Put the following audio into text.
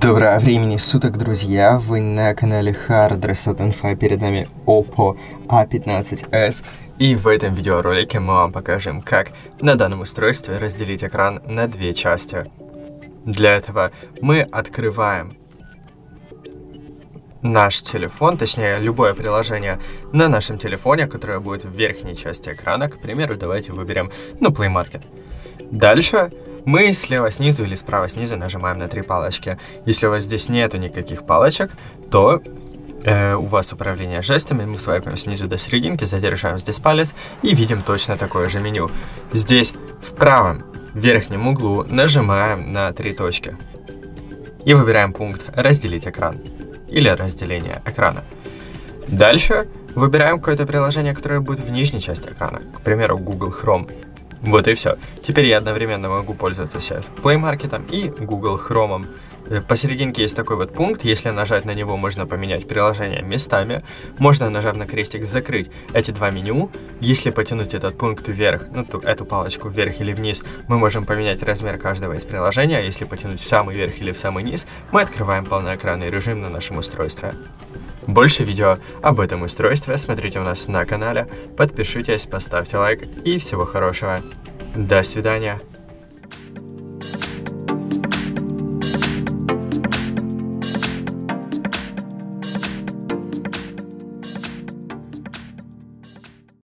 Доброго времени суток, друзья! Вы на канале Hard Reset Info, перед нами Oppo A15s. И в этом видеоролике мы вам покажем, как на данном устройстве разделить экран на две части. Для этого мы открываем наш телефон, точнее любое приложение на нашем телефоне, которое будет в верхней части экрана. К примеру, давайте выберем, ну, Play Market. Дальше мы слева снизу или справа снизу нажимаем на три палочки. Если у вас здесь нету никаких палочек, то э, у вас управление жестами, мы свайпаем снизу до серединки, задерживаем здесь палец и видим точно такое же меню. Здесь в правом верхнем углу нажимаем на три точки и выбираем пункт «Разделить экран» или «Разделение экрана». Дальше выбираем какое-то приложение, которое будет в нижней части экрана, к примеру, Google Chrome. Вот и все. Теперь я одновременно могу пользоваться сейчас Play Market и Google Chrome. Э, посерединке есть такой вот пункт, если нажать на него, можно поменять приложение местами. Можно, нажав на крестик, закрыть эти два меню. Если потянуть этот пункт вверх, ну, ту, эту палочку вверх или вниз, мы можем поменять размер каждого из приложений. А если потянуть в самый верх или в самый низ, мы открываем полноэкранный режим на нашем устройстве. Больше видео об этом устройстве смотрите у нас на канале, подпишитесь, поставьте лайк и всего хорошего. До свидания.